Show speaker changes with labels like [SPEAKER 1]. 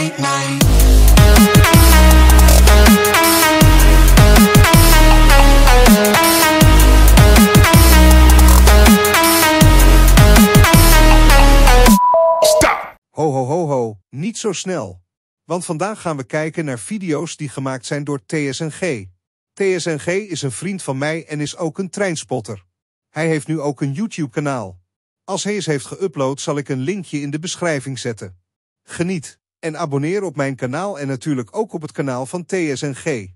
[SPEAKER 1] Ho ho ho ho, niet zo snel. Want vandaag gaan we kijken naar video's die gemaakt zijn door TSNG. TSNG is een vriend van mij en is ook een treinspotter. Hij heeft nu ook een YouTube kanaal. Als hij eens heeft geüpload zal ik een linkje in de beschrijving zetten. Geniet en abonneer op mijn kanaal en natuurlijk ook op het kanaal van TSNG.